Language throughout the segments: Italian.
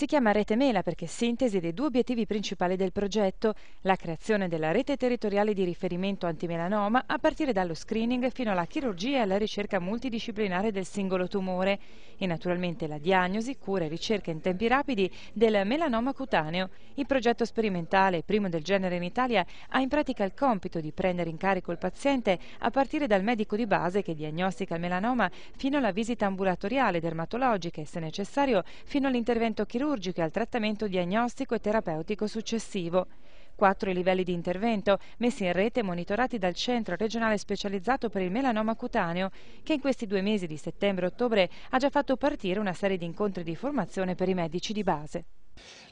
Si chiama Rete Mela perché è sintesi dei due obiettivi principali del progetto, la creazione della rete territoriale di riferimento antimelanoma a partire dallo screening fino alla chirurgia e alla ricerca multidisciplinare del singolo tumore e naturalmente la diagnosi, cura e ricerca in tempi rapidi del melanoma cutaneo. Il progetto sperimentale, primo del genere in Italia, ha in pratica il compito di prendere in carico il paziente a partire dal medico di base che diagnostica il melanoma fino alla visita ambulatoriale dermatologica e se necessario fino all'intervento chirurgico chirurgico e al trattamento diagnostico e terapeutico successivo. Quattro livelli di intervento messi in rete e monitorati dal Centro regionale specializzato per il melanoma cutaneo, che in questi due mesi di settembre e ottobre ha già fatto partire una serie di incontri di formazione per i medici di base.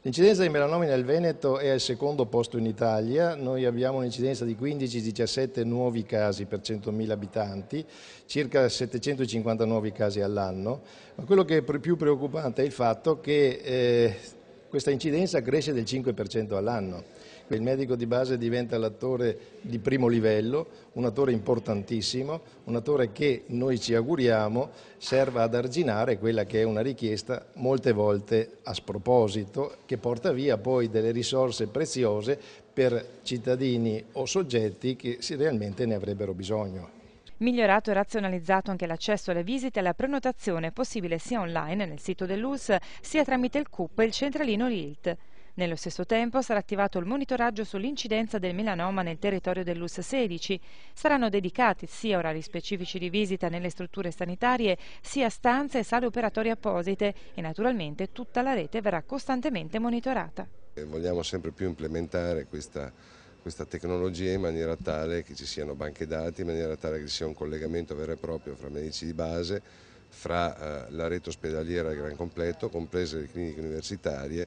L'incidenza di melanomi nel Veneto è al secondo posto in Italia, noi abbiamo un'incidenza di 15-17 nuovi casi per 100.000 abitanti, circa 750 nuovi casi all'anno, ma quello che è più preoccupante è il fatto che eh, questa incidenza cresce del 5% all'anno. Il medico di base diventa l'attore di primo livello, un attore importantissimo, un attore che noi ci auguriamo serva ad arginare quella che è una richiesta molte volte a sproposito, che porta via poi delle risorse preziose per cittadini o soggetti che realmente ne avrebbero bisogno. Migliorato e razionalizzato anche l'accesso alle visite e alla prenotazione, possibile sia online nel sito dell'US sia tramite il CUP e il centralino LILT. Nello stesso tempo sarà attivato il monitoraggio sull'incidenza del melanoma nel territorio dell'US 16. Saranno dedicati sia orari specifici di visita nelle strutture sanitarie, sia stanze e sale operatorie apposite e naturalmente tutta la rete verrà costantemente monitorata. Vogliamo sempre più implementare questa, questa tecnologia in maniera tale che ci siano banche dati, in maniera tale che ci sia un collegamento vero e proprio fra medici di base, fra eh, la rete ospedaliera al gran completo, comprese le cliniche universitarie